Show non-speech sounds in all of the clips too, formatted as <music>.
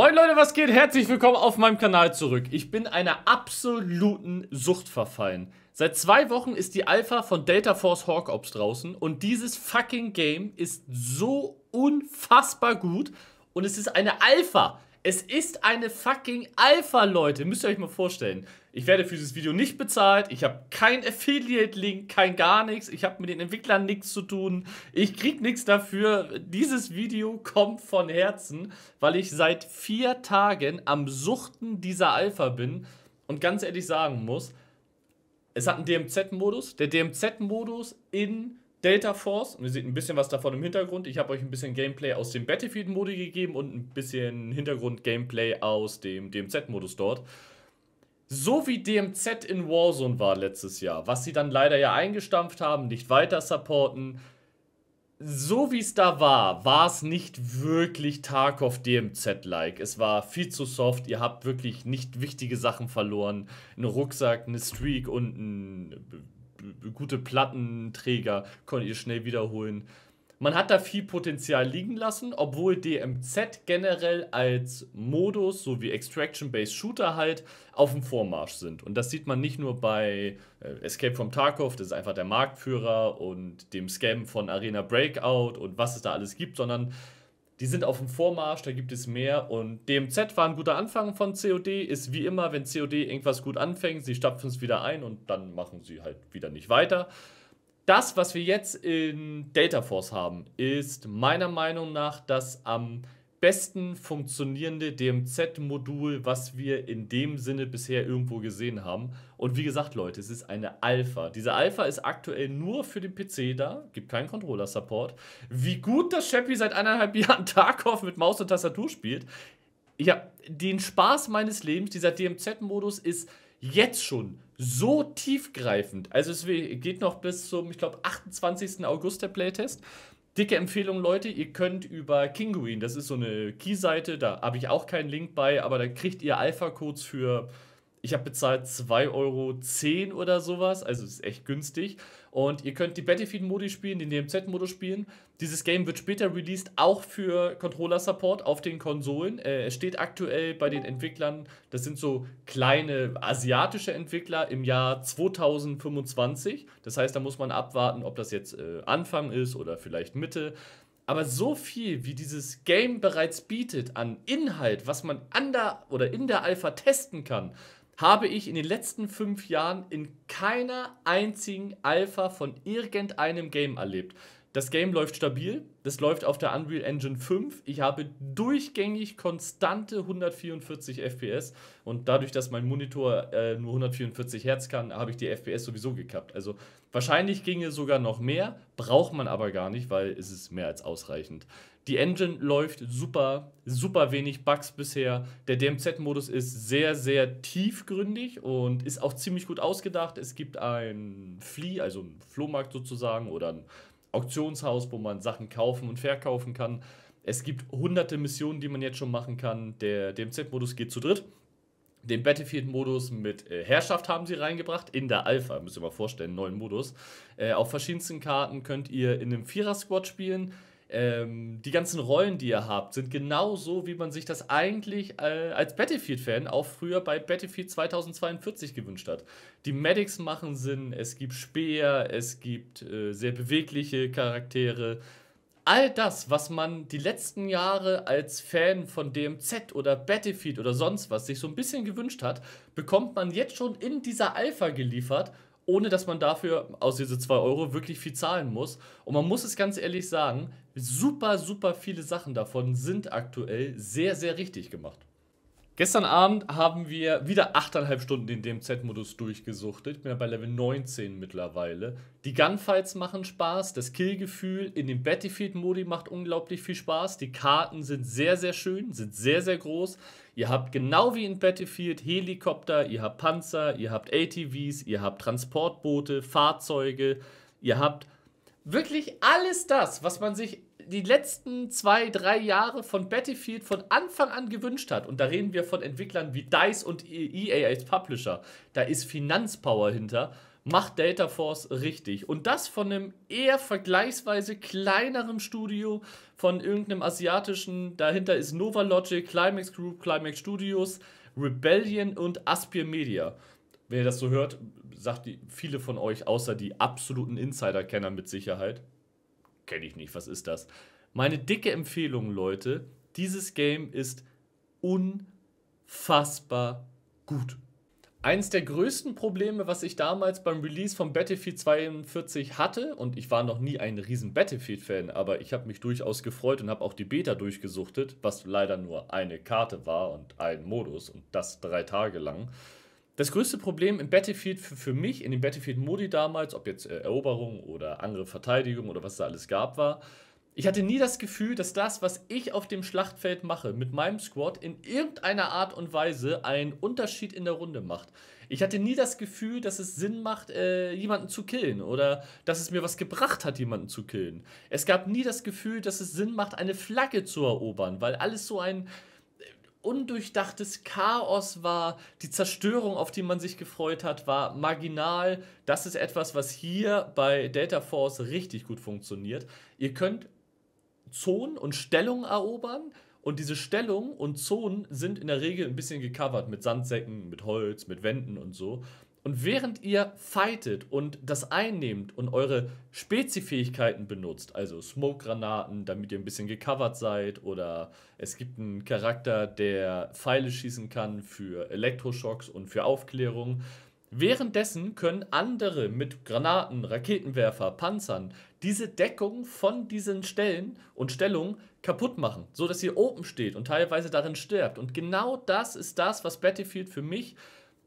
Moin Leute, was geht? Herzlich willkommen auf meinem Kanal zurück. Ich bin einer absoluten Sucht verfallen. Seit zwei Wochen ist die Alpha von Delta Force Hawk Ops draußen und dieses fucking Game ist so unfassbar gut und es ist eine Alpha. Es ist eine fucking Alpha, Leute. Müsst ihr euch mal vorstellen. Ich werde für dieses Video nicht bezahlt. Ich habe kein Affiliate-Link, kein gar nichts. Ich habe mit den Entwicklern nichts zu tun. Ich krieg nichts dafür. Dieses Video kommt von Herzen, weil ich seit vier Tagen am Suchten dieser Alpha bin und ganz ehrlich sagen muss, es hat einen DMZ-Modus. Der DMZ-Modus in Delta Force. Und ihr seht ein bisschen was davon im Hintergrund. Ich habe euch ein bisschen Gameplay aus dem Battlefield-Modi gegeben und ein bisschen Hintergrund-Gameplay aus dem DMZ-Modus dort. So wie DMZ in Warzone war letztes Jahr, was sie dann leider ja eingestampft haben, nicht weiter supporten. So wie es da war, war es nicht wirklich Tarkov DMZ-like. Es war viel zu soft. Ihr habt wirklich nicht wichtige Sachen verloren. Ein Rucksack, eine Streak und ein gute Plattenträger konntet ihr schnell wiederholen. Man hat da viel Potenzial liegen lassen, obwohl DMZ generell als Modus sowie Extraction-Based Shooter halt auf dem Vormarsch sind. Und das sieht man nicht nur bei äh, Escape from Tarkov, das ist einfach der Marktführer, und dem Scam von Arena Breakout und was es da alles gibt, sondern die sind auf dem Vormarsch, da gibt es mehr. Und DMZ war ein guter Anfang von COD. Ist wie immer, wenn COD irgendwas gut anfängt, sie stapfen es wieder ein und dann machen sie halt wieder nicht weiter. Das, was wir jetzt in Delta Force haben, ist meiner Meinung nach das am besten funktionierende DMZ-Modul, was wir in dem Sinne bisher irgendwo gesehen haben. Und wie gesagt, Leute, es ist eine Alpha. Diese Alpha ist aktuell nur für den PC da, gibt keinen Controller-Support. Wie gut das Chappie seit eineinhalb <laughs> Jahren Tarkov mit Maus und Tastatur spielt. Habe den Spaß meines Lebens. Dieser DMZ-Modus ist jetzt schon so tiefgreifend. Also es geht noch bis zum, ich glaube, 28. August der Playtest. Dicke Empfehlung, Leute, ihr könnt über Kinguin, das ist so eine Key-Seite, da habe ich auch keinen Link bei, aber da kriegt ihr Alpha-Codes für ich habe bezahlt 2,10 Euro oder sowas, also ist echt günstig. Und ihr könnt die Battlefield-Modi spielen, den DMZ-Modus spielen. Dieses Game wird später released, auch für Controller-Support auf den Konsolen. Äh, es steht aktuell bei den Entwicklern, das sind so kleine asiatische Entwickler im Jahr 2025. Das heißt, da muss man abwarten, ob das jetzt äh, Anfang ist oder vielleicht Mitte. Aber so viel, wie dieses Game bereits bietet an Inhalt, was man an der oder in der Alpha testen kann, habe ich in den letzten fünf Jahren in keiner einzigen Alpha von irgendeinem Game erlebt. Das Game läuft stabil, das läuft auf der Unreal Engine 5. Ich habe durchgängig konstante 144 FPS und dadurch, dass mein Monitor äh, nur 144 Hertz kann, habe ich die FPS sowieso gekappt. Also wahrscheinlich ginge sogar noch mehr, braucht man aber gar nicht, weil es ist mehr als ausreichend. Die Engine läuft super, super wenig Bugs bisher. Der DMZ-Modus ist sehr, sehr tiefgründig und ist auch ziemlich gut ausgedacht. Es gibt ein Flea, also ein Flohmarkt sozusagen, oder ein Auktionshaus, wo man Sachen kaufen und verkaufen kann. Es gibt hunderte Missionen, die man jetzt schon machen kann. Der DMZ-Modus geht zu dritt. Den Battlefield-Modus mit äh, Herrschaft haben sie reingebracht, in der Alpha, müsst ihr mal vorstellen, neuen Modus. Äh, auf verschiedensten Karten könnt ihr in einem Vierer-Squad spielen. Ähm, die ganzen Rollen, die ihr habt, sind genauso, wie man sich das eigentlich äh, als Battlefield-Fan auch früher bei Battlefield 2042 gewünscht hat. Die Medics machen Sinn, es gibt Speer, es gibt äh, sehr bewegliche Charaktere. All das, was man die letzten Jahre als Fan von DMZ oder Battlefield oder sonst was sich so ein bisschen gewünscht hat, bekommt man jetzt schon in dieser Alpha geliefert ohne dass man dafür aus diese 2 Euro wirklich viel zahlen muss. Und man muss es ganz ehrlich sagen, super, super viele Sachen davon sind aktuell sehr, sehr richtig gemacht. Gestern Abend haben wir wieder 8,5 Stunden in dem Z-Modus durchgesuchtet. Ich bin ja bei Level 19 mittlerweile. Die Gunfights machen Spaß, das Killgefühl in dem Battlefield-Modi macht unglaublich viel Spaß. Die Karten sind sehr, sehr schön, sind sehr, sehr groß. Ihr habt genau wie in Battlefield Helikopter, ihr habt Panzer, ihr habt ATVs, ihr habt Transportboote, Fahrzeuge, ihr habt wirklich alles das, was man sich die letzten zwei, drei Jahre von Battlefield von Anfang an gewünscht hat, und da reden wir von Entwicklern wie DICE und EA als Publisher, da ist Finanzpower hinter, macht Delta Force richtig. Und das von einem eher vergleichsweise kleineren Studio, von irgendeinem asiatischen, dahinter ist Nova Logic, Climax Group, Climax Studios, Rebellion und Aspir Media. Wer das so hört, sagt die, viele von euch, außer die absoluten Insider-Kenner mit Sicherheit. Kenne ich nicht, was ist das? Meine dicke Empfehlung, Leute, dieses Game ist unfassbar gut. Eins der größten Probleme, was ich damals beim Release von Battlefield 42 hatte, und ich war noch nie ein riesen Battlefield-Fan, aber ich habe mich durchaus gefreut und habe auch die Beta durchgesuchtet, was leider nur eine Karte war und ein Modus und das drei Tage lang. Das größte Problem im Battlefield für, für mich, in den Battlefield-Modi damals, ob jetzt äh, Eroberung oder andere Verteidigung oder was da alles gab, war, ich hatte nie das Gefühl, dass das, was ich auf dem Schlachtfeld mache, mit meinem Squad in irgendeiner Art und Weise einen Unterschied in der Runde macht. Ich hatte nie das Gefühl, dass es Sinn macht, äh, jemanden zu killen oder dass es mir was gebracht hat, jemanden zu killen. Es gab nie das Gefühl, dass es Sinn macht, eine Flagge zu erobern, weil alles so ein undurchdachtes Chaos war. Die Zerstörung, auf die man sich gefreut hat, war marginal. Das ist etwas, was hier bei Delta Force richtig gut funktioniert. Ihr könnt Zonen und Stellungen erobern. Und diese Stellungen und Zonen sind in der Regel ein bisschen gecovert mit Sandsäcken, mit Holz, mit Wänden und so. Und während ihr fightet und das einnehmt und eure Spezifähigkeiten benutzt, also Smoke-Granaten, damit ihr ein bisschen gecovert seid, oder es gibt einen Charakter, der Pfeile schießen kann für Elektroschocks und für Aufklärung, Währenddessen können andere mit Granaten, Raketenwerfer, Panzern diese Deckung von diesen Stellen und Stellungen kaputt machen, so dass ihr oben steht und teilweise darin stirbt. Und genau das ist das, was Battlefield für mich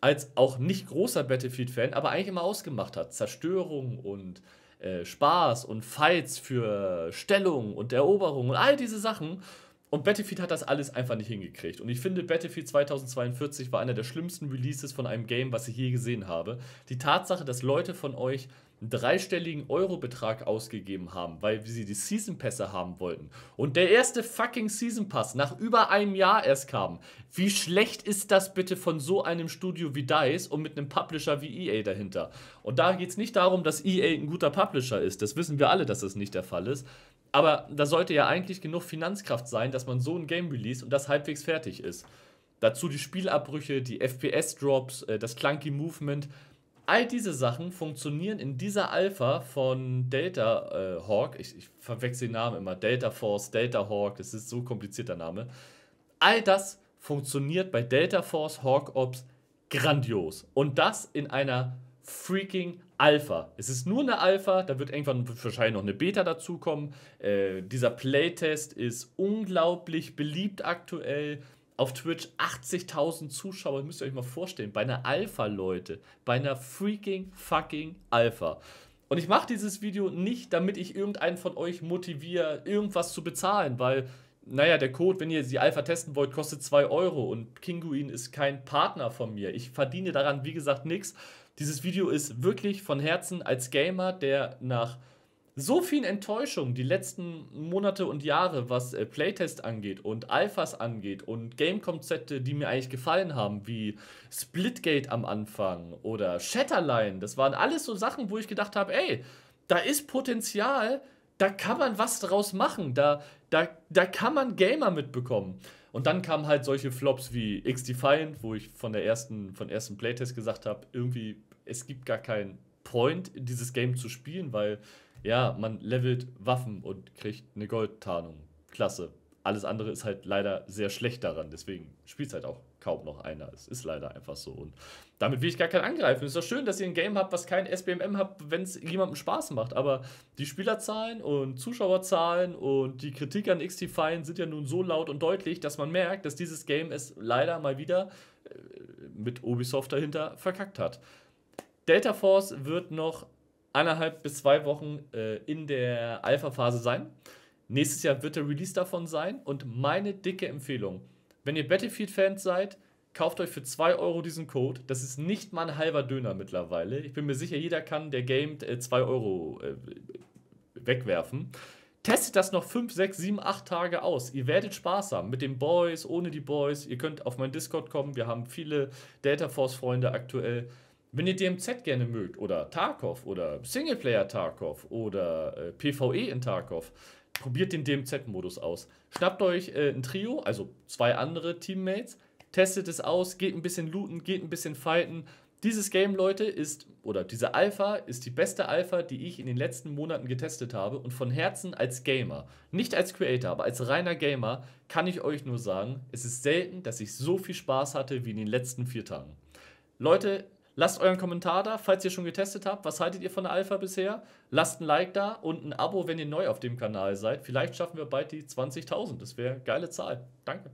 als auch nicht großer Battlefield-Fan, aber eigentlich immer ausgemacht hat. Zerstörung und äh, Spaß und Fights für Stellung und Eroberung und all diese Sachen. Und Battlefield hat das alles einfach nicht hingekriegt. Und ich finde, Battlefield 2042 war einer der schlimmsten Releases von einem Game, was ich je gesehen habe. Die Tatsache, dass Leute von euch einen dreistelligen Euro-Betrag ausgegeben haben, weil sie die Season-Pässe haben wollten. Und der erste fucking Season-Pass nach über einem Jahr erst kam. Wie schlecht ist das bitte von so einem Studio wie DICE und mit einem Publisher wie EA dahinter? Und da geht es nicht darum, dass EA ein guter Publisher ist. Das wissen wir alle, dass das nicht der Fall ist. Aber da sollte ja eigentlich genug Finanzkraft sein, dass man so ein Game release und das halbwegs fertig ist. Dazu die Spielabbrüche, die FPS-Drops, äh, das Clunky Movement. All diese Sachen funktionieren in dieser Alpha von Delta äh, Hawk. Ich, ich verwechsel den Namen immer. Delta Force, Delta Hawk, das ist so komplizierter Name. All das funktioniert bei Delta Force Hawk Ops grandios. Und das in einer freaking Alpha. Es ist nur eine Alpha, da wird irgendwann wahrscheinlich noch eine Beta dazukommen. Äh, dieser Playtest ist unglaublich beliebt aktuell. Auf Twitch 80.000 Zuschauer, müsst ihr euch mal vorstellen, bei einer Alpha, Leute. Bei einer freaking fucking Alpha. Und ich mache dieses Video nicht, damit ich irgendeinen von euch motiviere, irgendwas zu bezahlen, weil, naja, der Code, wenn ihr die Alpha testen wollt, kostet 2 Euro und Kinguin ist kein Partner von mir. Ich verdiene daran, wie gesagt, nichts. Dieses Video ist wirklich von Herzen als Gamer, der nach so vielen Enttäuschungen die letzten Monate und Jahre, was äh, Playtest angeht und Alphas angeht und Game-Konzepte, die mir eigentlich gefallen haben, wie Splitgate am Anfang oder Shatterline, das waren alles so Sachen, wo ich gedacht habe, ey, da ist Potenzial, da kann man was draus machen, da, da, da kann man Gamer mitbekommen. Und dann kamen halt solche Flops wie X-Defiant, wo ich von der ersten, von ersten Playtest gesagt habe, irgendwie es gibt gar keinen Point, dieses Game zu spielen, weil ja, man levelt Waffen und kriegt eine Goldtarnung. Klasse. Alles andere ist halt leider sehr schlecht daran, deswegen spielt es halt auch kaum noch einer. Es ist leider einfach so. Und damit will ich gar keinen angreifen. Es ist doch schön, dass ihr ein Game habt, was kein SBMM habt, wenn es jemandem Spaß macht. Aber die Spielerzahlen und Zuschauerzahlen und die Kritik an XT-Fine sind ja nun so laut und deutlich, dass man merkt, dass dieses Game es leider mal wieder äh, mit Ubisoft dahinter verkackt hat. Delta Force wird noch eineinhalb bis zwei Wochen äh, in der Alpha-Phase sein. Nächstes Jahr wird der Release davon sein. Und meine dicke Empfehlung, wenn ihr Battlefield-Fans seid, kauft euch für 2 Euro diesen Code. Das ist nicht mal ein halber Döner mittlerweile. Ich bin mir sicher, jeder kann, der gamet, 2 äh, Euro äh, wegwerfen. Testet das noch 5, 6, 7, 8 Tage aus. Ihr werdet Spaß haben mit den Boys, ohne die Boys. Ihr könnt auf meinen Discord kommen. Wir haben viele Delta Force-Freunde aktuell. Wenn ihr DMZ gerne mögt oder Tarkov oder Singleplayer Tarkov oder äh, PvE in Tarkov, probiert den DMZ-Modus aus. Schnappt euch äh, ein Trio, also zwei andere Teammates, testet es aus, geht ein bisschen looten, geht ein bisschen fighten. Dieses Game, Leute, ist, oder diese Alpha ist die beste Alpha, die ich in den letzten Monaten getestet habe. Und von Herzen als Gamer, nicht als Creator, aber als reiner Gamer, kann ich euch nur sagen, es ist selten, dass ich so viel Spaß hatte wie in den letzten vier Tagen. Leute, Lasst euren Kommentar da, falls ihr schon getestet habt. Was haltet ihr von der Alpha bisher? Lasst ein Like da und ein Abo, wenn ihr neu auf dem Kanal seid. Vielleicht schaffen wir bald die 20.000. Das wäre eine geile Zahl. Danke.